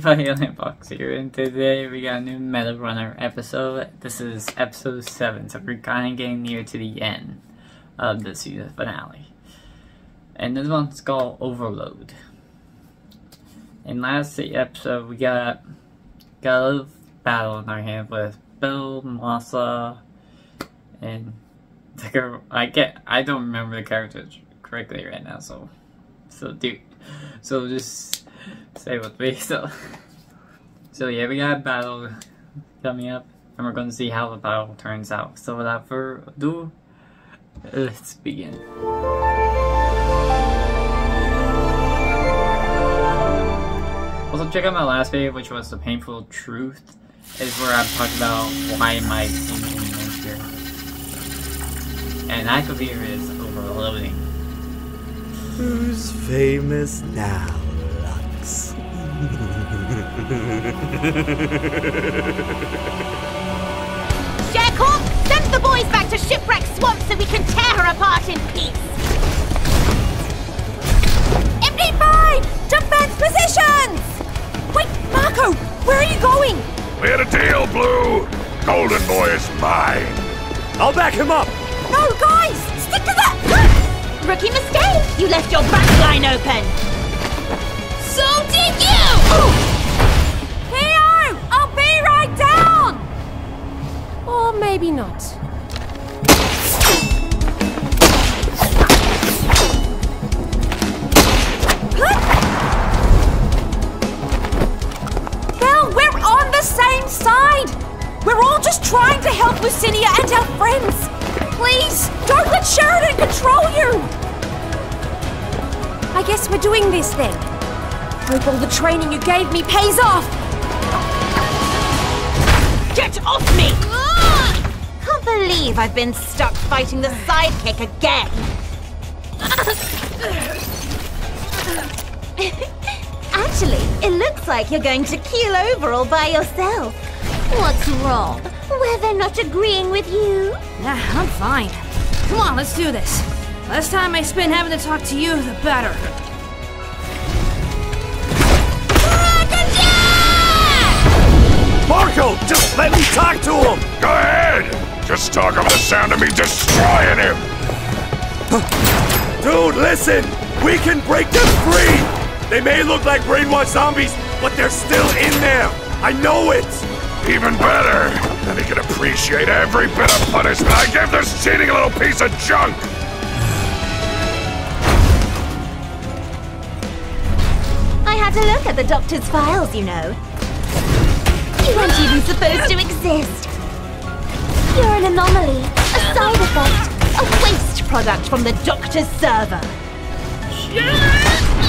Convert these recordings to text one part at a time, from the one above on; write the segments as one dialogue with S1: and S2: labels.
S1: Buddy, LandFox here, and today we got a new Meta Runner episode. This is episode 7, so we're kind of getting near to the end of the season finale. And this one's called Overload. In last episode, we got, got a battle in our hand with Bill, Masa, and the girl. I get, I don't remember the characters correctly right now, so, so dude, so just stay with me. So, so yeah, we got a battle coming up, and we're to see how the battle turns out. So without further ado, let's begin. Also, check out my last video, which was the painful truth, is where I talked about why am I thinking here. And Aquavir is overloading.
S2: Who's famous now, Lux?
S3: Jackhawk, send the boys back to Shipwreck Swamp so we can tear her apart in peace. MD5! Defense positions! Wait, Marco, where are you going?
S4: We had a deal, Blue. Golden Boy is mine.
S2: I'll back him up!
S3: No, guys, stick to that! Rookie mistake! You left your back line open! Did you! Theo! I'll be right down! Or maybe not. Belle, we're on the same side! We're all just trying to help Lucinia and our friends! Please, don't let Sheridan control you! I guess we're doing this then. Hope all the training you gave me pays off! Get off me! Can't believe I've been stuck fighting the sidekick again! Actually, it looks like you're going to keel over all by yourself. What's wrong? Weather not agreeing with you?
S5: Nah, I'm fine. Come on, let's do this. Less time I spend having to talk to you, the better.
S2: Marco, just let me talk to him!
S4: Go ahead. Just talk over the sound of me destroying him.
S2: Dude, listen! We can break them free! They may look like brainwashed zombies, but they're still in there! I know it!
S4: Even better. Then he can appreciate every bit of punishment I give this cheating little piece of junk.
S3: I had to look at the doctor's files, you know. Weren't even supposed to exist. You're an anomaly, a side effect, a waste product from the doctor's server.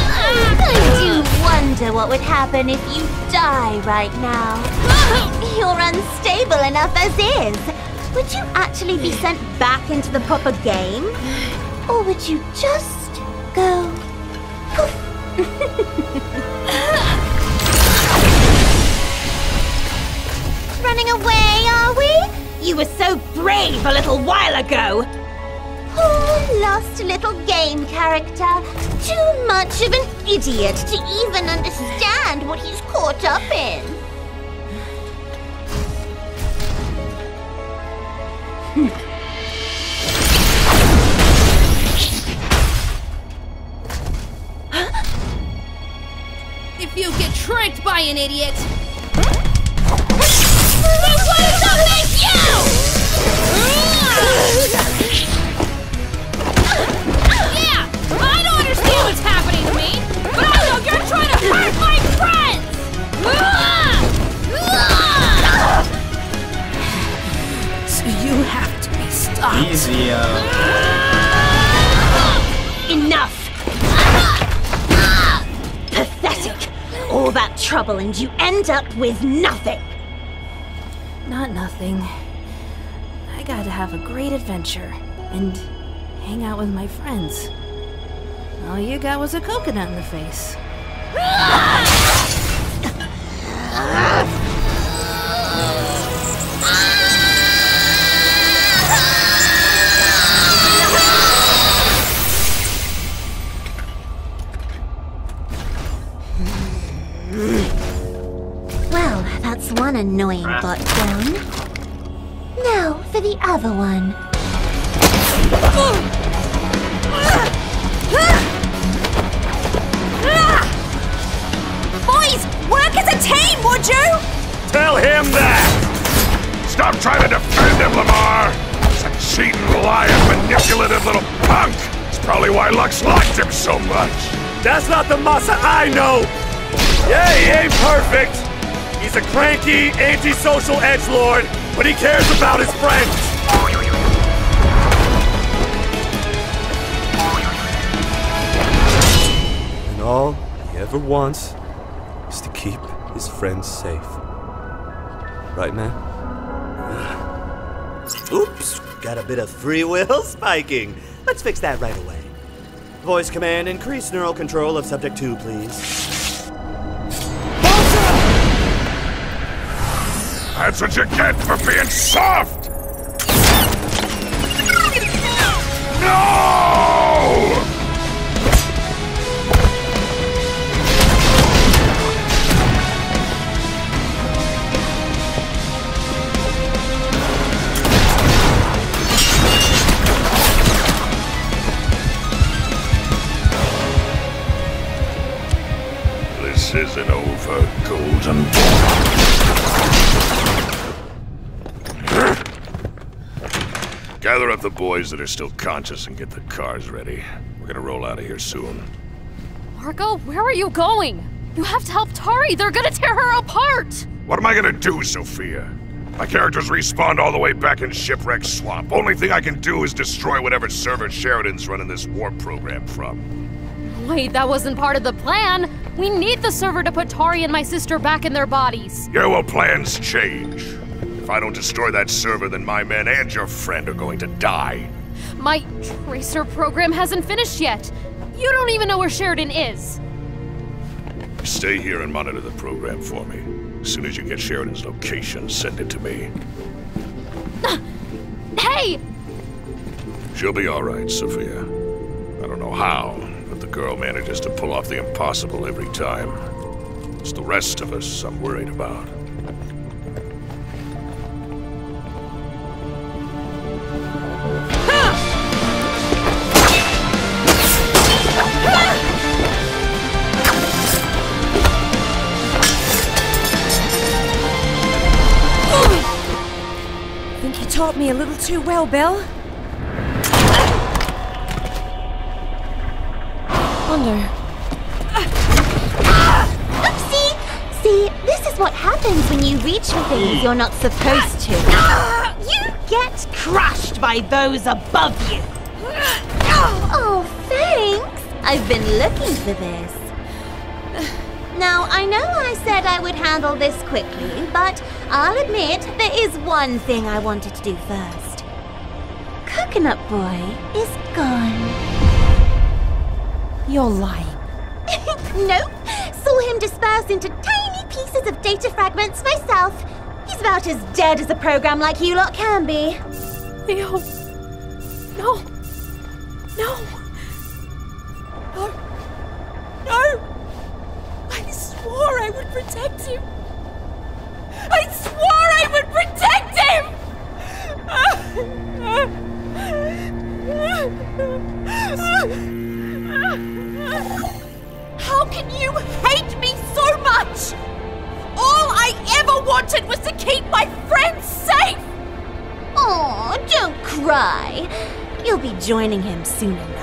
S3: I do wonder what would happen if you die right now. You're unstable enough as is. Would you actually be sent back into the proper game? Or would you just go Running away, are we? You were so brave a little while ago. Poor lost little game character. Too much of an idiot to even understand what he's caught up in.
S5: If you get tricked by an idiot,
S1: Uh,
S3: and you end up with nothing!
S5: Not nothing. I gotta have a great adventure and hang out with my friends. All you got was a coconut in the face.
S3: down. Now for the other one.
S5: Boys, work as a team, would you?
S2: Tell him that!
S4: Stop trying to defend him, Lamar! He's a cheating, lying, manipulative little punk! It's probably why Lux liked him so much!
S2: That's not the Masa I know! Yeah, he ain't perfect! He's a cranky, antisocial edgelord, but he cares about his friends! And all he ever wants is to keep his friends safe. Right, man?
S6: Oops, got a bit of free will spiking. Let's fix that right away. Voice command, increase neural control of subject 2, please.
S4: That's what you get for being soft! No! Gather up the boys that are still conscious and get the cars ready. We're gonna roll out of here soon.
S7: Marco, where are you going? You have to help Tari. They're gonna tear her apart.
S4: What am I gonna do, Sophia? My characters respawned all the way back in Shipwreck Swamp. Only thing I can do is destroy whatever server Sheridan's running this warp program from.
S7: Wait, that wasn't part of the plan. We need the server to put Tari and my sister back in their bodies.
S4: Yeah, well, plans change. If I don't destroy that server, then my men and your friend are going to die.
S7: My tracer program hasn't finished yet. You don't even know where Sheridan is.
S4: Stay here and monitor the program for me. As soon as you get Sheridan's location, send it to me.
S7: Hey!
S4: She'll be all right, Sophia. I don't know how, but the girl manages to pull off the impossible every time. It's the rest of us I'm worried about.
S5: You taught me a little too well, Belle. Wonder.
S3: Oopsie! See, this is what happens when you reach for things you're not supposed to.
S8: You get crushed by those above you.
S3: Oh, thanks! I've been looking for this. Now, I know I said I would handle this quickly, but I'll admit there is one thing I wanted to do first. Coconut Boy is gone.
S5: You're lying.
S3: nope. Saw him disperse into tiny pieces of data fragments myself. He's about as dead as a program like you lot can be.
S5: Leo. No. No. No. I would protect him. I swore I would protect him! How can you hate me so much? All I ever wanted was to keep my friends safe!
S3: Aw, don't cry. You'll be joining him soon enough.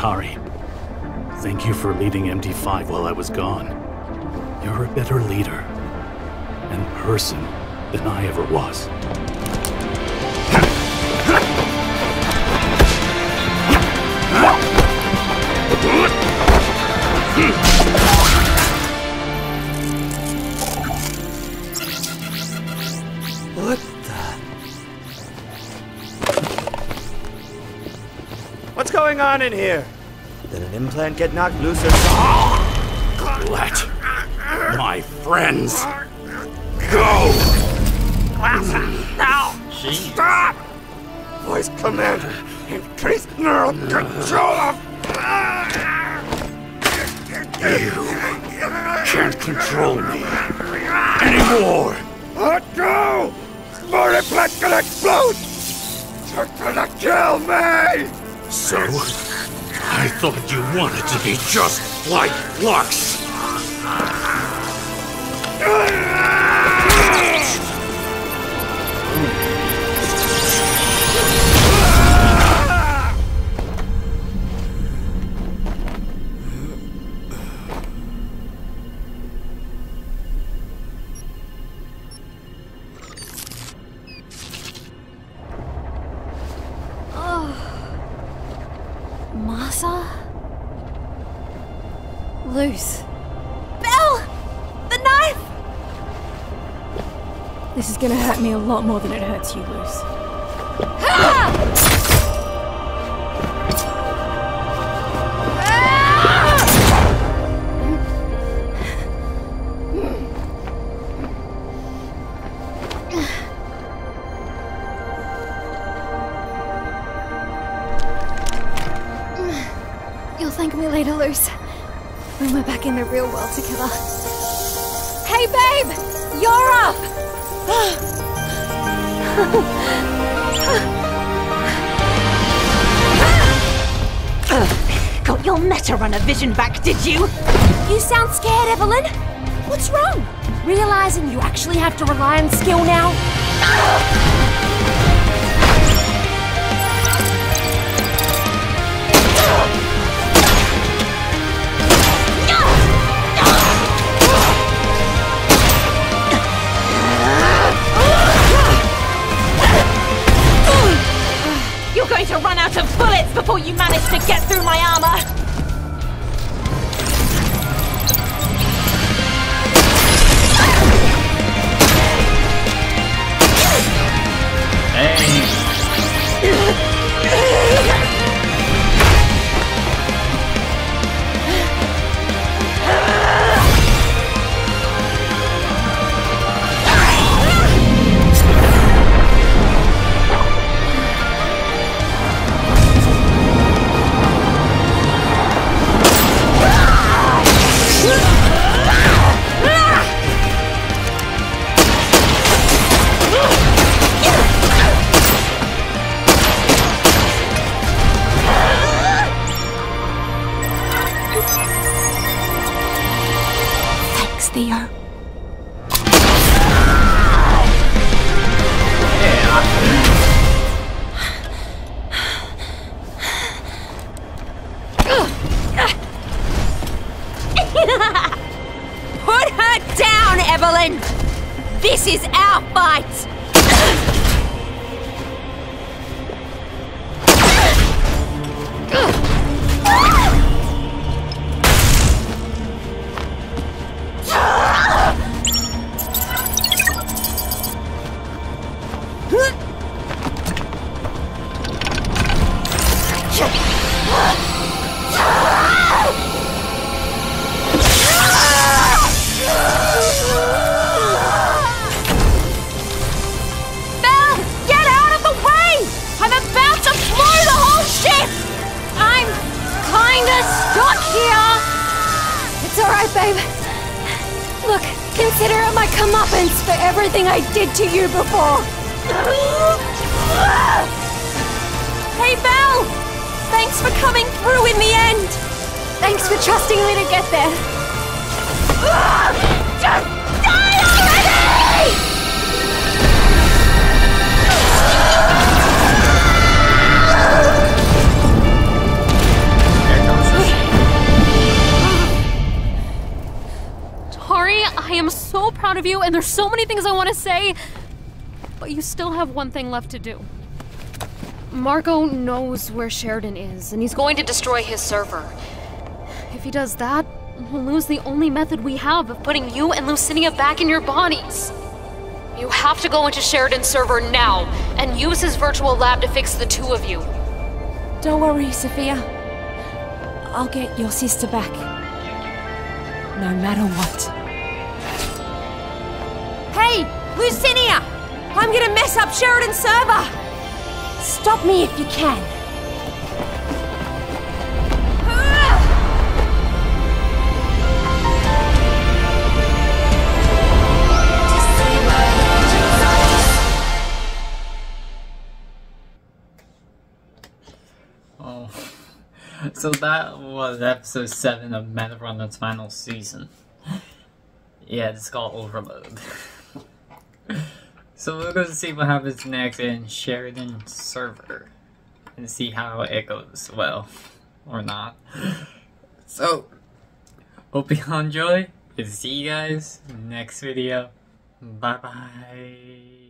S9: Tari, thank you for leading MD5 while I was gone. You're a better leader and person than I ever was.
S6: What's going on in here? Did an implant get knocked loose or something?
S9: Let my friends go!
S1: Jeez. Stop!
S2: Voice commander. Increase neural control of...
S9: You can't control me anymore.
S2: Let go! Multiplex can explode! You're gonna kill me!
S9: So, I thought you wanted to be just like Lux.
S7: Loose.
S5: Belle! The knife! This is gonna hurt me a lot more than it hurts you, Luce.
S7: You'll thank me later, Luce. When we're back in the real world together. Hey, babe! You're up!
S3: Got your Meta Runner vision back, did you?
S5: You sound scared, Evelyn. What's wrong? Realizing you actually have to rely on skill now?
S3: You manage to get through my armor!
S5: Thanks, Theo.
S7: Consider it my comeuppance for everything I did to you before.
S3: Hey, Belle! Thanks for coming through in the end!
S7: Thanks for trusting me to get there.
S3: Just die already!
S7: I am so proud of you, and there's so many things I want to say, but you still have one thing left to do. Marco knows where Sheridan is, and he's going to destroy his server. If he does that, we'll lose the only method we have of putting you and Lucinia back in your bodies. You have to go into Sheridan's server now and use his virtual lab to fix the two of you.
S5: Don't worry, Sophia. I'll get your sister back. No matter what.
S3: Lucinia! I'm gonna mess up Sheridan's server!
S8: Stop me if you can.
S1: Oh. So that was episode 7 of Meta Runner's final season. Yeah, it's called Overload. so we'll go see what happens next in Sheridan server. And see how it goes well. Or not. So, hope you all enjoy. And see you guys next video. Bye bye.